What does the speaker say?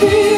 see